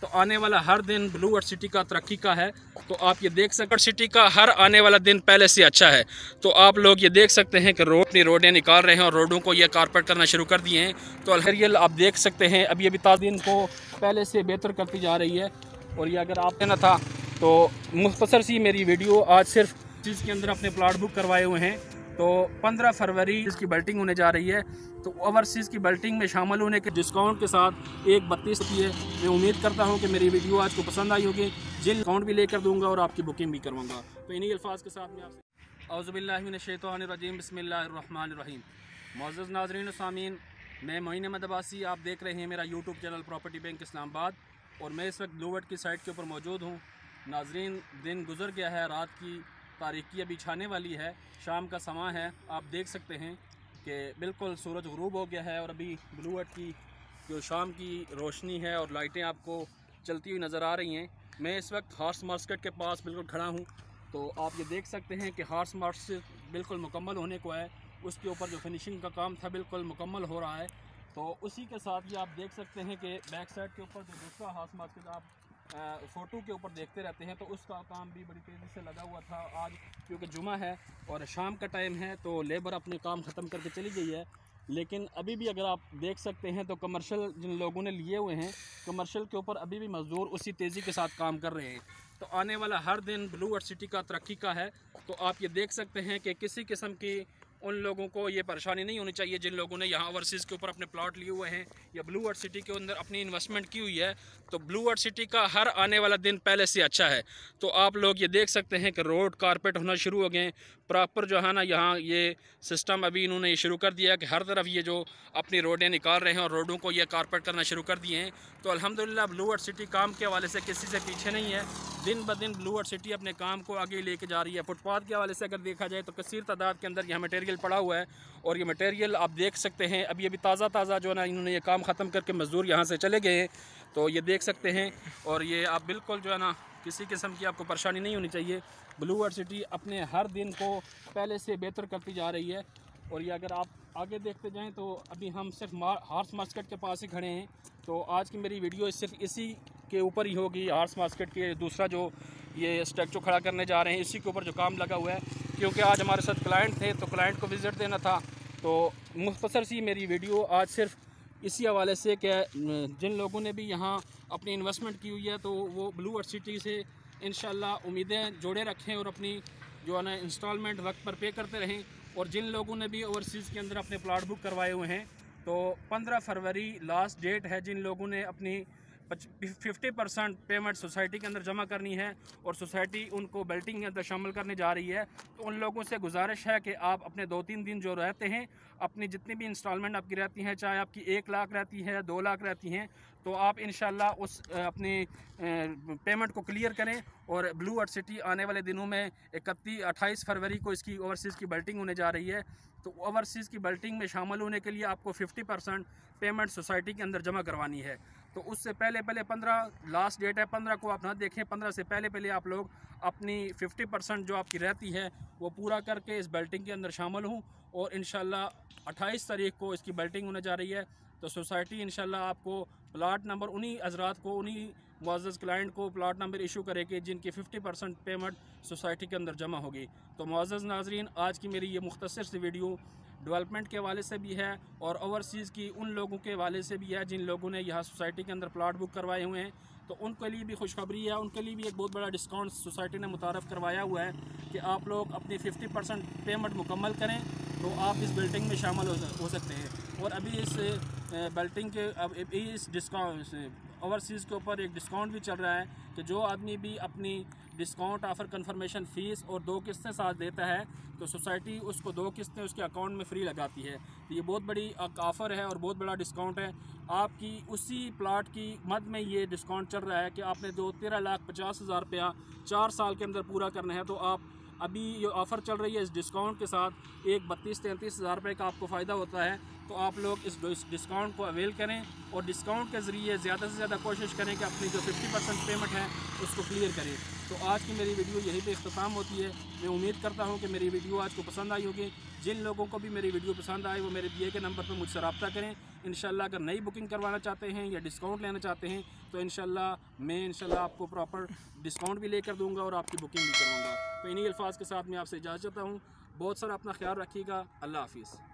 تو آنے والا ہر دن بلو ورڈ سٹی کا ترقی کا ہے۔ تو آپ یہ دیکھ سکتے سٹی کا ہر آنے والا دن پہلے سے اچھا ہے۔ تو آپ لوگ یہ دیکھ سکتے ہیں کہ روڈ نہیں روڈیں نکال رہے ہیں اور روڈوں کو یہ کارپیٹ کرنا شروع کر دیے ہیں۔ تو الحریل آپ دیکھ سکتے ہیں اب یہ ابھی تعدین کو پہلے سے بہتر کرتی جا رہی ہے۔ اور یہ اگر آپ نہ تھا، تو مختصر سی میری ویڈیو آج صرف چیز کے اندر اپنے پلاٹ بک کروائے ہوئے ہیں۔ تو پندرہ فروری اس کی بلٹنگ ہونے جا رہی ہے۔ تو اوورسیز کی بلٹنگ میں شامل ہونے کے ڈسکاؤنٹ کے ساتھ ایک بتیس کی ہے میں امید کرتا ہوں کہ میری ویڈیو آج کو پسند آئی ہوگی۔ جل ڈسکاؤنٹ بھی لے کر دوں گا اور آپ کی بکنگ بھی کروں گا۔ تو انہی الفاظ کے ساتھ میں آپ سے اعظب اللہ من الشیطان الرجیم، بسم اللہ الرحمن الرحیم۔ معزز ناظرین و سامین میں معین احمد عباسی، آپ دیکھ رہے ہیں میرا YouTube channel property bank Islamabad, اور میں اس وقت بلوٹ کی سائٹ کے اوپر موجود ہوں۔ ناظرین، دن گزر گیا ہے، رات کی تاریخی ابھی چھانے والی ہے، شام کا سما ہے، آپ دیکھ سکتے ہیں۔ کہ بالکل سورج غروب ہو گیا ہے اور ابھی بلو ہٹ کی جو شام کی روشنی ہے اور لائٹیں آپ کو چلتی ہوئی نظر آ رہی ہیں۔ میں اس وقت ہارس مارکیٹ کے پاس بالکل کھڑا ہوں۔ تو آپ یہ دیکھ سکتے ہیں کہ ہارس مارکیٹ بالکل مکمل ہونے کو ہے۔ اس کے اوپر جو فنیشنگ کا کام تھا بالکل مکمل ہو رہا ہے۔ تو اسی کے ساتھ یہ آپ دیکھ سکتے ہیں کہ بیک سائڈ کے اوپر جو دوسرا ہارس مارکیٹ آپ فوٹو کے اوپر دیکھتے رہتے ہیں، تو اس کا کام بھی بڑی تیزی سے لگا ہوا تھا آج، کیونکہ جمعہ ہے اور شام کا ٹائم ہے، تو لیبر اپنے کام ختم کر کے چلی گئی ہے۔ لیکن ابھی بھی اگر آپ دیکھ سکتے ہیں، تو کمرشل جن لوگوں نے لیے ہوئے ہیں، کمرشل کے اوپر ابھی بھی مزدور اسی تیزی کے ساتھ کام کر رہے ہیں۔ تو آنے والا ہر دن بلو ورڈ سٹی کا ترقی کا ہے۔ تو آپ یہ دیکھ سکتے ہیں کہ کسی قسم کی ان لوگوں کو یہ پریشانی نہیں ہونی چاہیے جن لوگوں نے یہاں اوورسیز کے اوپر اپنے پلاٹ لیے ہوئے ہیں یا بلو ورڈ سٹی کے اندر اپنی انویسٹمنٹ کی ہوئی ہے، تو بلو ورڈ سٹی کا ہر آنے والا دن پہلے سے اچھا ہے۔ تو آپ لوگ یہ دیکھ سکتے ہیں کہ روڈ کارپیٹ ہونا شروع ہو گئے پراپر جو ہے نا یہاں یہ سسٹم ابھی انہوں نے یہ شروع کر دیا کہ ہر طرف یہ جو اپنی روڈیں نکال رہے ہیں اور روڈوں کو یہ کارپیٹ کرنا شروع کر دیے ہیں۔ تو الحمدللہ بلو ورڈ سٹی کام کے حوالے سے کسی سے پیچھے نہیں ہے۔ دن بدن بلو ورڈ سٹی اپنے کام کو آگے لے کے جا رہی ہے۔ فٹ پاتھ کے حوالے سے اگر دیکھا جائے تو کثیر تعداد کے اندر یہاں میٹیریل مٹیریل پڑا ہوا ہے اور یہ مٹیریل آپ دیکھ سکتے ہیں۔ ابھی ابھی تازہ تازہ جو ہے نا انہوں نے یہ کام ختم کر کے مزدور یہاں سے چلے گئے ہیں۔ تو یہ دیکھ سکتے ہیں اور یہ آپ بالکل جو ہے نا کسی قسم کی آپ کو پریشانی نہیں ہونی چاہیے۔ بلو ورڈ سٹی اپنے ہر دن کو پہلے سے بہتر کرتی جا رہی ہے۔ اور یہ اگر آپ آگے دیکھتے جائیں تو ابھی ہم صرف ہارس مارکیٹ کے پاس ہی کھڑے ہیں۔ تو آج کی میری ویڈیو صرف اسی کے اوپر ہی ہوگی۔ ہارس مارسکٹ کے دوسرا جو یہ اسٹیکچو کھڑا کرنے جا رہے ہیں، اسی کے اوپر جو کام لگا ہوا ہے۔ کیونکہ آج ہمارے ساتھ کلائنٹ تھے تو کلائنٹ کو وزٹ دینا تھا، تو مختصر سی میری ویڈیو آج صرف اسی حوالے سے کہ جن لوگوں نے بھی یہاں اپنی انویسٹمنٹ کی ہوئی ہے تو وہ بلو ورڈ سٹی سے انشاءاللہ امیدیں جوڑے رکھیں اور اپنی جو ہے نا انسٹالمنٹ وقت پر پے کرتے رہیں۔ اور جن لوگوں نے بھی اوورسیز کے اندر اپنے پلاٹ بک کروائے ہوئے ہیں، تو پندرہ فروری لاسٹ ڈیٹ ہے جن لوگوں نے اپنی ففٹی پرسنٹ پیمنٹ سوسائٹی کے اندر جمع کرنی ہے اور سوسائٹی ان کو بیلٹنگ کے اندر شامل کرنے جا رہی ہے۔ تو ان لوگوں سے گزارش ہے کہ آپ اپنے دو تین دن جو رہتے ہیں، اپنی جتنی بھی انسٹالمنٹ آپ کی رہتی ہیں، چاہے آپ کی ایک لاکھ رہتی ہے، دو لاکھ رہتی ہیں، تو آپ انشاءاللہ اس اپنی پیمنٹ کو کلیئر کریں اور بلو ارتھ سٹی آنے والے دنوں میں اکتی اٹھائیس فروری کو اس کی اوورسیز کی بیلٹنگ ہونے جا رہی ہے۔ تو اوورسیز کی بیلٹنگ میں شامل ہونے کے لیے آپ کو ففٹی پرسنٹ پیمنٹ سوسائٹی کے اندر جمع کروانی ہے۔ تو اس سے پہلے پہلے پندرہ لاسٹ ڈیٹ ہے پندرہ کو آپ نہ دیکھیں، پندرہ سے پہلے پہلے آپ لوگ اپنی ففٹی پرسنٹ جو آپ کی رہتی ہے، وہ پورا کر کے اس بیلٹنگ کے اندر شامل ہوں اور انشاءاللہ اٹھائیس تاریخ کو اس کی بیلٹنگ ہونے جا رہی ہے۔ تو سوسائٹی انشاءاللہ آپ کو پلاٹ نمبر انہی حضرات کو، انہی معزز کلائنٹ کو پلاٹ نمبر ایشو کرے گی جن کی ففٹی پرسنٹ پیمنٹ سوسائٹی کے اندر جمع ہوگی۔ تو معزز ناظرین، آج کی میری یہ مختصر سی ویڈیو ڈیولپمنٹ کے والے سے بھی ہے اور اوورسیز کی ان لوگوں کے والے سے بھی ہے جن لوگوں نے یہاں سوسائٹی کے اندر پلاٹ بک کروائے ہوئے ہیں۔ تو ان کے لیے بھی خوشخبری ہے، ان کے لیے بھی ایک بہت بڑا ڈسکاؤنٹ سوسائٹی نے متعارف کروایا ہوا ہے کہ آپ لوگ اپنی ففٹی پرسنٹ پیمنٹ مکمل کریں تو آپ اس بلڈنگ میں شامل ہو سکتے ہیں۔ اور ابھی اس بلٹنگ کے اب اس ڈسکاؤنٹ اوورسیز کے اوپر ایک ڈسکاؤنٹ بھی چل رہا ہے کہ جو آدمی بھی اپنی ڈسکاؤنٹ آفر کنفرمیشن فیس اور دو قسطیں ساتھ دیتا ہے، تو سوسائٹی اس کو دو قسطیں اس کے اکاؤنٹ میں فری لگاتی ہے۔ تو یہ بہت بڑی آفر ہے اور بہت بڑا ڈسکاؤنٹ ہے۔ آپ کی اسی پلاٹ کی مد میں یہ ڈسکاؤنٹ چل رہا ہے کہ آپ نے جو تیرہ لاکھ پچاس ہزار روپیہ چار سال کے اندر پورا کرنا ہے، تو آپ ابھی یہ آفر چل رہی ہے اس ڈسکاؤنٹ کے ساتھ ایک بتیس تینتیس ہزار روپے کا آپ کو فائدہ ہوتا ہے۔ تو آپ لوگ اس ڈسکاؤنٹ کو اویل کریں اور ڈسکاؤنٹ کے ذریعے زیادہ سے زیادہ کوشش کریں کہ اپنی جو ففٹی پرسینٹ پیمنٹ ہے اس کو کلیئر کریں۔ تو آج کی میری ویڈیو یہی پہ اختتام ہوتی ہے۔ میں امید کرتا ہوں کہ میری ویڈیو آج کو پسند آئی ہوگی۔ جن لوگوں کو بھی میری ویڈیو پسند آئے وہ میرے دیے کے نمبر پر مجھ سے رابطہ کریں۔ انشاءاللہ اگر نئی بکنگ کروانا چاہتے ہیں یا ڈسکاؤنٹ لینا چاہتے ہیں تو انشاءاللہ میں انشاءاللہ آپ کو پراپر ڈسکاؤنٹ بھی لے کر دوں گا اور آپ کی بکنگ بھی کروں گا۔ تو انہی الفاظ کے ساتھ میں آپ سے اجازت چاہتا ہوں۔ بہت سارا اپنا خیال رکھیے گا۔ اللہ حافظ۔